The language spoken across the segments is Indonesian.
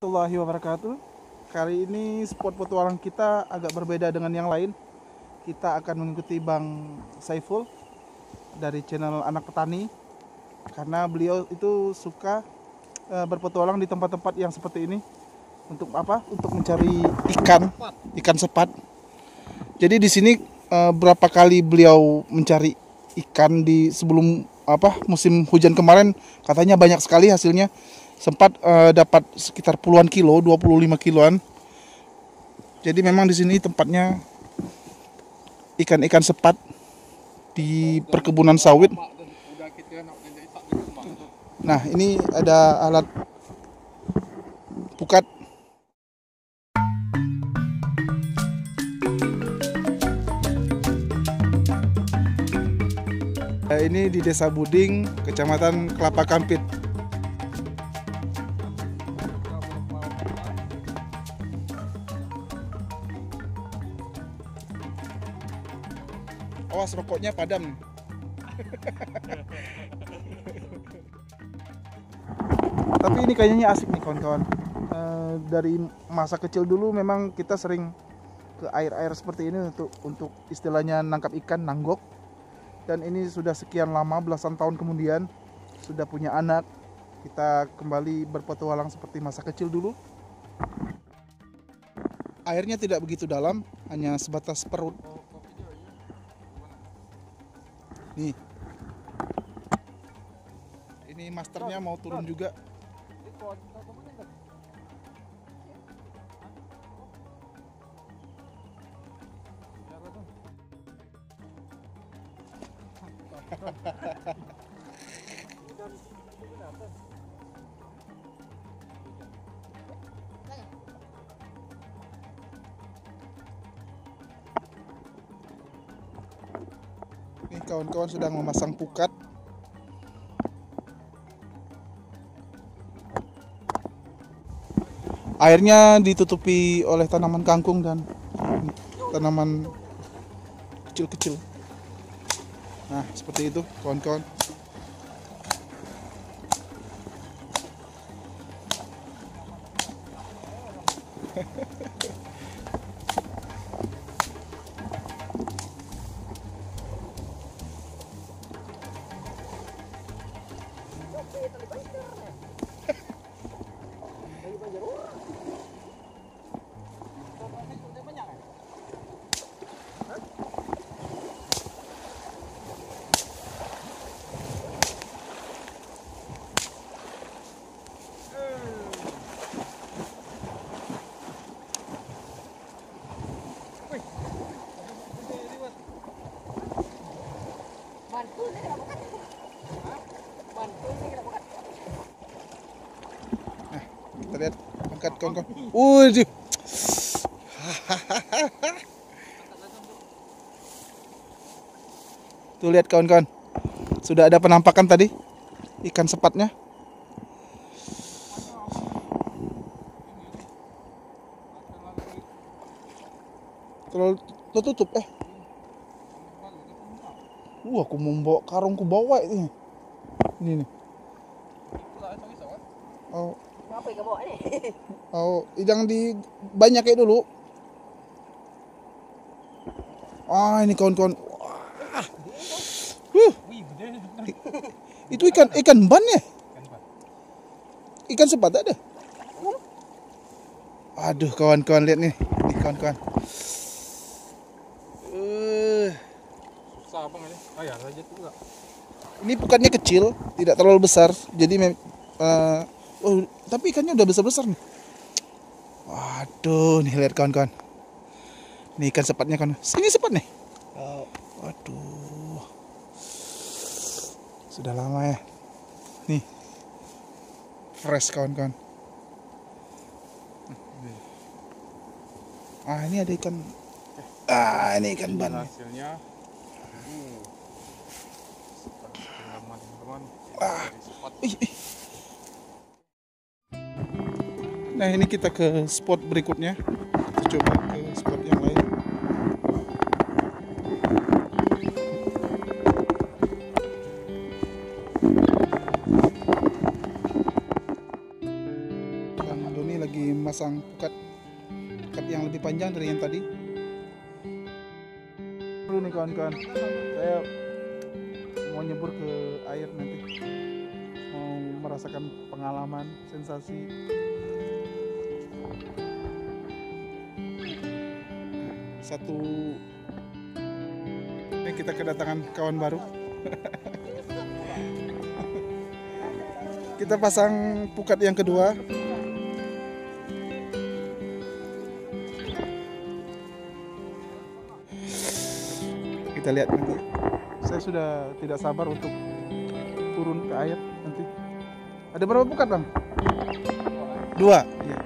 warahmatullahi wabarakatuh. Kali ini spot petualang kita agak berbeda dengan yang lain. Kita akan mengikuti Bang Saiful dari channel Anak Petani karena beliau itu suka eh, berpetualang di tempat-tempat yang seperti ini. Untuk apa? Untuk mencari ikan, ikan sepat. Jadi di sini eh, berapa kali beliau mencari ikan di sebelum apa musim hujan kemarin katanya banyak sekali hasilnya. Sempat eh, dapat sekitar puluhan kilo 25 kiloan. Jadi memang di sini tempatnya ikan-ikan sepat di perkebunan sawit. Nah ini ada alat pukat ini di Desa Buding, Kecamatan Kelapa Kampit. Awas rokoknya padam. Tapi ini kayaknya asik nih kawan-kawan. Eh, dari masa kecil dulu memang kita sering ke air-air seperti ini untuk untuk istilahnya nangkap ikan nanggok dan ini sudah sekian lama belasan tahun kemudian sudah punya anak. Kita kembali berpetualang seperti masa kecil dulu. Airnya tidak begitu dalam hanya sebatas perut. Nih. Ini masternya mau turun juga Nih kawan-kawan sedang memasang pukat. Airnya ditutupi oleh tanaman kangkung dan tanaman kecil-kecil. Nah, seperti itu kawan-kawan. Kita Thank you. Angkat kawan-kawan. Waduh. Tuh lihat kawan-kawan. Sudah ada penampakan tadi ikan sepatnya. Terlalu tertutup eh. Wah, aku mau bawa karungku bawa ini. Ini nih. Oh, Apa yang bawa ni? Oh, jangan di banyak kayak dulu. Ah, ini kawan-kawan. Wah. Huh. Itu ikan ikan ban ya? Ikan sepat ada? Aduh, kawan-kawan lihat nih. Nih kawan-kawan. Eh, Susah bang ini. Ayah saja tu enggak. ini pukatnya kecil, tidak terlalu besar. Jadi mem- eh, oh, tapi ikannya udah besar-besar nih. Waduh, nih lihat kawan-kawan. Nih ikan sepatnya kan. Sini sepat nih. Waduh. Sudah lama ya. Nih. Fresh kawan-kawan. Ah, ini ada ikan. Ah, ini ikan ban. Hasilnya. Hmm. Ah. Ih, ih. Nah ini kita ke spot berikutnya. Kita coba ke spot yang lain. Bang Doni lagi masang pukat pukat yang lebih panjang dari yang tadi. Dulu nih kawan-kawan, saya mau nyebur ke air nanti, mau merasakan pengalaman, sensasi. Satu, ini kita kedatangan kawan baru. kita pasang pukat yang kedua. Kita lihat nanti. Saya sudah tidak sabar untuk turun ke air nanti. Ada berapa pukat bang? Dua. Iya.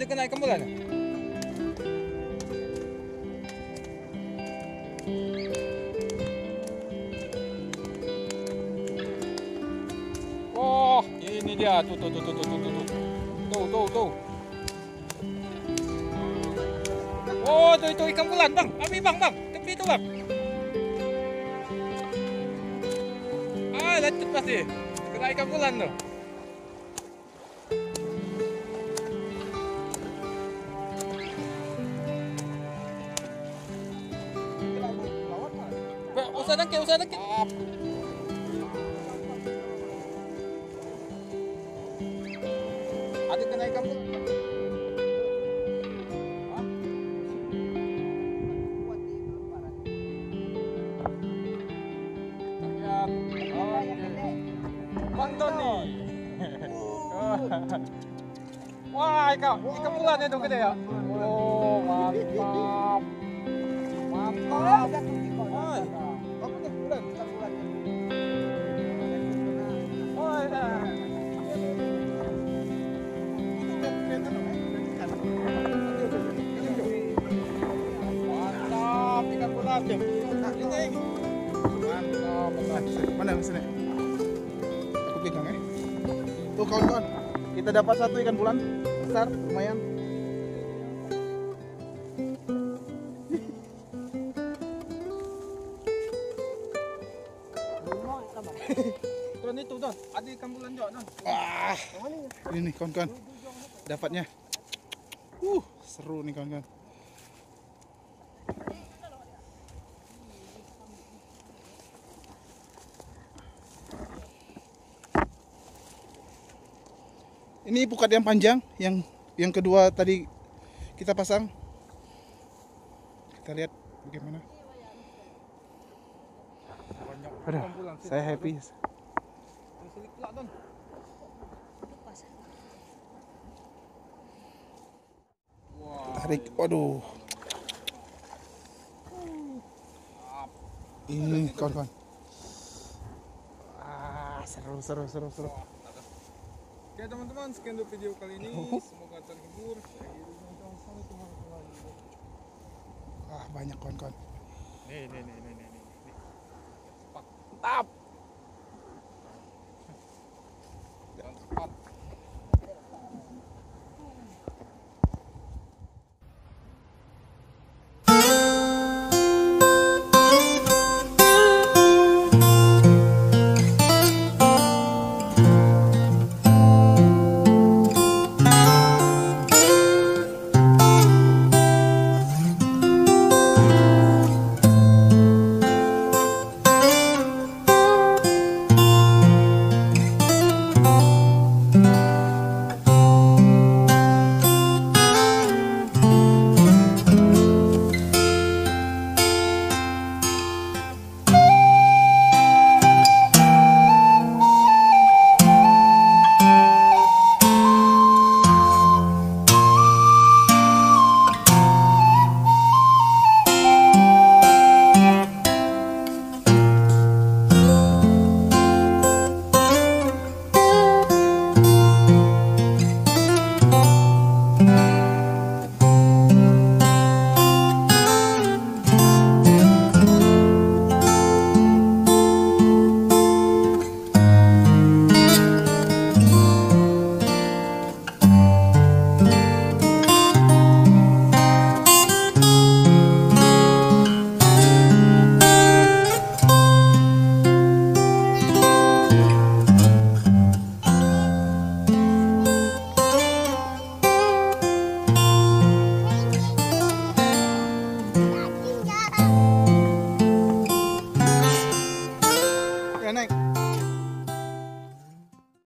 Ada kenaikan bulan? Oh, ini dia. Tuh, tuh, tuh, tuh, tuh, tuh, tuh, tuh. Tuh, tuh, tuh. Oh, tuh itu ikan bulan, bang. Ambil bang, bang. Tepi itu bang. Ah, lanjut pasti. Kena ikan bulan tuh. Usah dengki, usah dengki. Ada kenaikan bulan. Hah? Lihat. Oke. Bang Doni. Wah, ikan, ikan bulan itu gede ya. Pegang ya. Tuh kawan-kawan, kita dapat satu ikan bulan besar, lumayan. Tuan itu tuan, ada ikan bulan juga tuan. Wah, ini nih kawan-kawan, dapatnya. Uh, seru nih kawan-kawan. Ini pukat yang panjang, yang yang kedua tadi kita pasang. Kita lihat bagaimana. Aduh, saya happy. Tarik, waduh. Ini kawan-kawan. Ah, seru, seru, seru, seru. Oke teman-teman, sekian dulu video kali ini. Semoga terhibur. Ah, banyak kawan-kawan. Nih, nih, nih, nih, nih, nih. nih. Mantap.